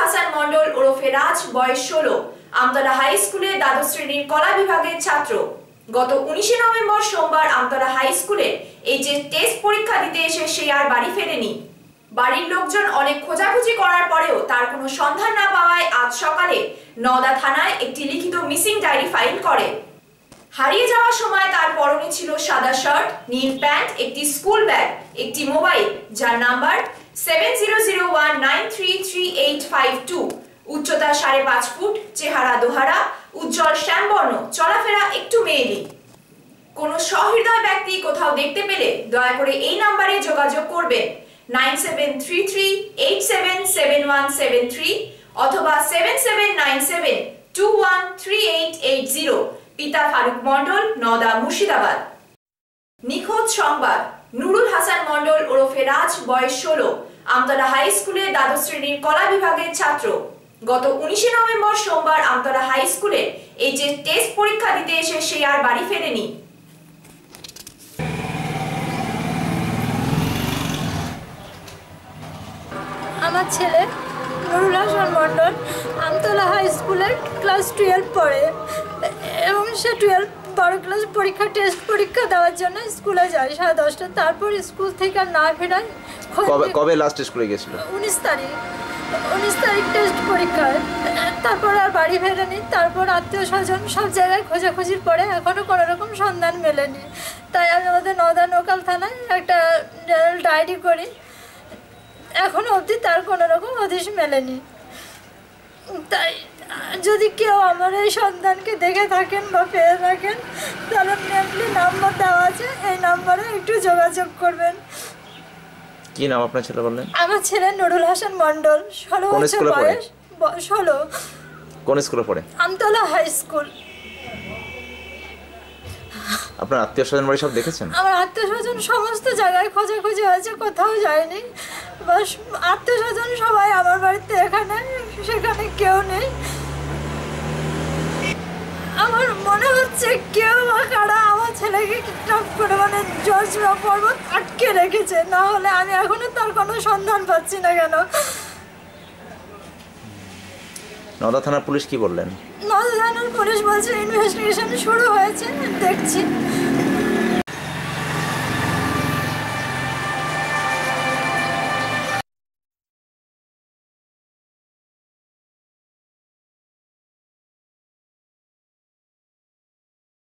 হাসান মণ্ডল ওরফে রাজ, বয়স ষোলো। আমতলা হাই স্কুলে দ্বাদশ শ্রেণির কলা বিভাগের ছাত্র। গত উনিশে নভেম্বর সোমবার আমতলা হাই স্কুলে এই যে টেস্ট পরীক্ষা দিতে এসে সে আর বাড়ি ফেরেনি। বাড়ির লোকজন অনেক খোঁজাখুঁজি করার পরেও তার কোনো সন্ধান না পাওয়ায় আজ সকালে নওদা থানায় একটি লিখিত মিসিং ডায়েরি ফাইল করে। হারিয়ে যাওয়ার সময় তার পরনে ছিল সাদা শার্ট, নীল প্যান্ট, একটি স্কুল ব্যাগ, একটি মোবাইল, যার নাম্বার উচ্চতা সাড়ে পাঁচ ফুট, চেহারা দোহারা, উজ্জ্বল শ্যামবর্ণ। চলাফেরা একটু মেয়েলি। কোনো সহৃদয় ব্যক্তি কোথাও দেখতে পেলে দয়া করে এই নাম্বারে যোগাযোগ করবেন। Nine seven three three eight seven seven one seven three অথবা seven seven nine seven two one three eight eight zero. পিতা ফারুক মণ্ডল, নওদা মুর্শিদাবাদ। নিখোঁজ সংবাদ। নুরুল হাসান মণ্ডল ওরফে রাজ, বয়স ষোলো। আমতলা হাই স্কুলে দ্বাদশ শ্রেণির কলা বিভাগের ছাত্র। গত উনিশে নভেম্বর সোমবার আমতলা হাই স্কুলে এই যে টেস্ট পরীক্ষা দিতে এসে সে আর বাড়ি ফেরেনি। আমার ছেলে নুরুল হাসান মণ্ডল আমতলা হাই স্কুলে ক্লাস টুয়েলভ পড়ে, এবং সে টুয়েলভ বড় ক্লাস পরীক্ষা টেস্ট পরীক্ষা দেওয়ার জন্য স্কুলে যায় সাড়ে দশটা তারপর স্কুল থেকে আর না ফেরায় কবে কবে লাস্ট স্কুলে গেছিল উনিশ তারিখ। উনিশ তারিখ টেস্ট পরীক্ষায় তারপর আর বাড়ি ফেরেনি। তারপর আত্মীয় স্বজন সব জায়গায় খোঁজাখুঁজির পরে এখনও কোনো রকম সন্ধান মেলেনি। তাই আমি আমাদের নদা নোকাল থানায় একটা ডায়েরি করি। এখনও অবধি তার কোনো রকম হদিশ মেলেনি। তাই যদি কেউ আমার এই সন্তানকে দেখে থাকেন বা পেয়ে থাকেন তাহলে মেনলি নাম্বার দেওয়া আছে। এই নাম্বারে একটু যোগাযোগ করবেন। কি নাম আপনার ছেলে বললেন? আমার ছেলে নুরুল হাসান মণ্ডল ষোলো বছর বয়স ষোলো। কোন স্কুলে পড়ে? Amtala high school. আপনার আত্মীয় স্বজন বাড়ি সব দেখেছেন? আমার আত্মীয় স্বজন সমস্ত জায়গায় খোঁজাখুঁজি হয়েছে কোথাও যায়নি। আত্মীয় স্বজন সবাই আমার বাড়িতে এখানে সেখানে কেউ নেই। আমার মনে হচ্ছে কেউ বা কারা আমার ছেলেকে কিডন্যাপ করে মানে বা পর্বত আটকে রেখেছে। না হলে আমি এখনও তার কোনো সন্ধান পাচ্ছি না কেন? নওদা থানার পুলিশ কি বললেন? নজর পুলিশ বলছে ইনভেস্টিগেশন শুরু হয়েছে দেখছি।